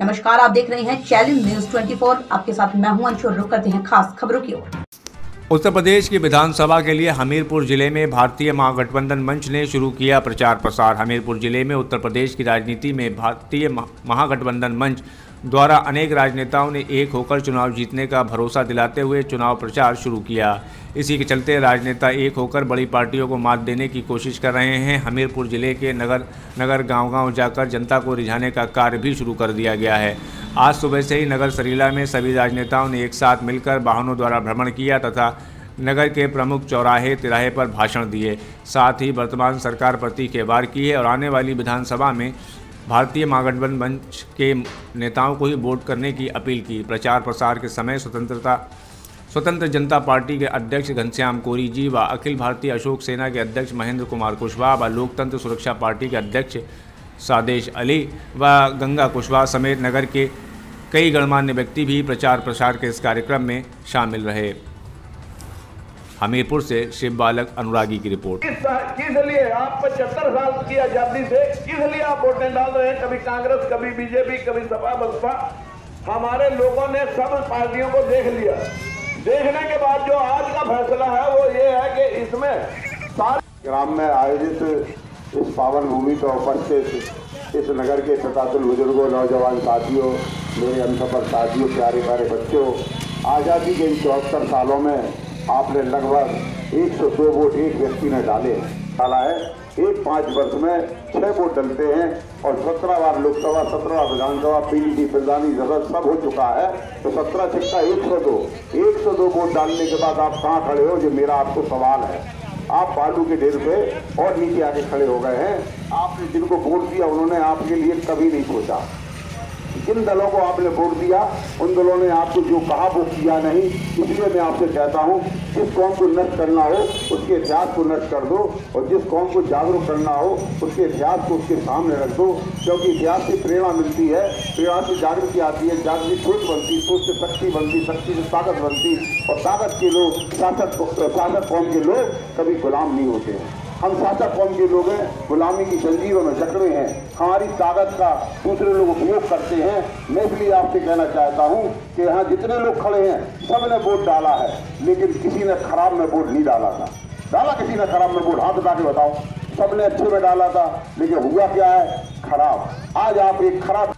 नमस्कार, आप देख रहे हैं चैलेंज न्यूज़ 24 आपके साथ मैं हूँ अंशु रुक करते हैं खास खबरों की ओर। उत्तर प्रदेश की विधानसभा के लिए हमीरपुर ज़िले में भारतीय महागठबंधन मंच ने शुरू किया प्रचार प्रसार। हमीरपुर ज़िले में उत्तर प्रदेश की राजनीति में भारतीय महागठबंधन मंच द्वारा अनेक राजनेताओं ने एक होकर चुनाव जीतने का भरोसा दिलाते हुए चुनाव प्रचार शुरू किया। इसी के चलते राजनेता एक होकर बड़ी पार्टियों को मात देने की कोशिश कर रहे हैं। हमीरपुर ज़िले के नगर नगर गांव-गांव जाकर जनता को रिझाने का कार्य भी शुरू कर दिया गया है। आज सुबह से ही नगर सरीला में सभी राजनेताओं ने एक साथ मिलकर वाहनों द्वारा भ्रमण किया तथा नगर के प्रमुख चौराहे तिराहे पर भाषण दिए। साथ ही वर्तमान सरकार प्रति के वार की है और आने वाली विधानसभा में भारतीय महागठबंधन मंच के नेताओं को ही वोट करने की अपील की। प्रचार प्रसार के समय स्वतंत्रता, स्वतंत्र जनता पार्टी के अध्यक्ष घनश्याम कोरी जी व अखिल भारतीय अशोक सेना के अध्यक्ष महेंद्र कुमार कुशवाहा व लोकतंत्र सुरक्षा पार्टी के अध्यक्ष सादेश अली व गंगा कुशवाहा समेत नगर के कई गणमान्य व्यक्ति भी प्रचार प्रसार के इस कार्यक्रम में शामिल रहे। हमीरपुर से शिव बालक अनुरागी की रिपोर्ट। किस किस लिए आप पचहत्तर साल की आज़ादी से किस लिए आप वोटें डाल रहे हैं कभी कांग्रेस कभी बीजेपी कभी सपा बसपा हमारे लोगों ने सब पार्टियों को देख लिया। देखने के बाद जो आज का फैसला है वो ये है कि इसमें ग्राम में आयोजित इस पावन भूमि पर उपस्थित इस नगर के प्रतातुल बुज़ुर्गों नौजवान साथियों मेरे अनसफर साथियों प्यारे प्यारे बच्चों आज़ादी के इन चौहत्तर सालों में आपने लगभग 102 वोट एक व्यक्ति ने डाले। डाला है, एक पाँच वर्ष में छह वोट डलते हैं और सत्रह बार लोकसभा, सत्रह बार विधानसभा पीडीसी प्रधानी, जगत सब हो चुका है। तो सत्रह छिक्का एक सौ दो, एक सौ दो वोट डालने के बाद आप कहाँ खड़े हो जो मेरा आपको सवाल है। आप बालू के ढेर पे और नीचे आके खड़े हो गए हैं। आपने जिनको वोट दिया, उन्होंने आपके लिए कभी नहीं सोचा। जिन दलों को आपने वोट दिया, उन दलों ने आपको जो कहा वो किया नहीं, इसलिए मैं आपसे कहता हूँ, जिस कौम को नष्ट करना हो, उसके इतिहास को नष्ट कर दो, और जिस कौम को जागरूक करना हो, उसके इतिहास को उसके सामने रख दो, क्योंकि इतिहास से प्रेरणा मिलती है, प्रेरणा से जागृति आती है, जागृति सोच बनती सोच से शक्ति बनती, शक्ति से ताकत बनती, और ताकत के लोग शासक शासक कौम के लोग कभी गुलाम नहीं होते हैं। हम शासक कौम के लोग हैं, गुलामी की जंजीरों में जकड़े हैं। हमारी ताकत का दूसरे लोग उपयोग करते हैं। मैं इसलिए आपसे कहना चाहता हूँ कि यहाँ जितने लोग खड़े हैं, सबने वोट डाला है, लेकिन किसी ने खराब में वोट नहीं डाला था। डाला किसी ने खराब में वोट? हाथ उठा बताओ। सबने अच्छे में डाला था, लेकिन हुआ क्या है? खराब। आज आप एक खराब